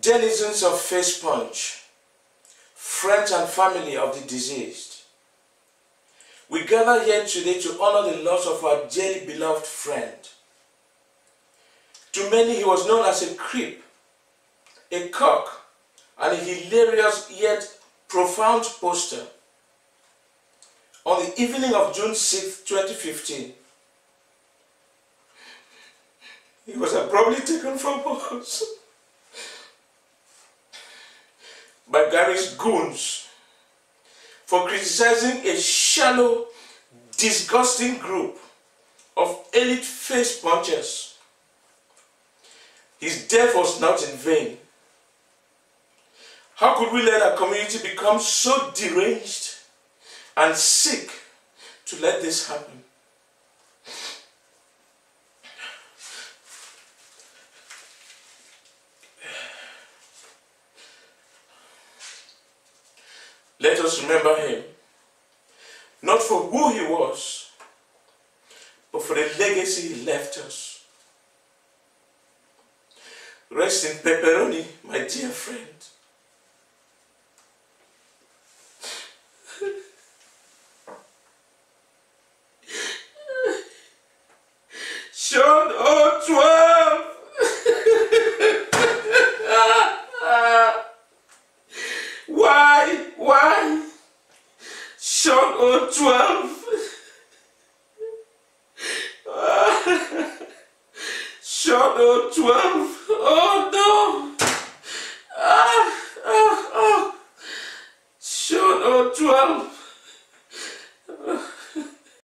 Denizens of Facepunch, friends and family of the deceased, we gather here today to honor the loss of our dearly beloved friend. To many, he was known as a creep, a cock, and a hilarious yet profound poster. On the evening of June 6, 2015, he was probably taken from us by Garry's goons for criticizing a shallow, disgusting group of elite face punchers. His death was not in vain. How could we let our community become so deranged and sick to let this happen? Let us remember him, not for who he was, but for the legacy he left us. Rest in pepperoni, my dear friend. Why? Why? Seano12! Sean O12! Oh no! Ah, ah, ah! Seano12!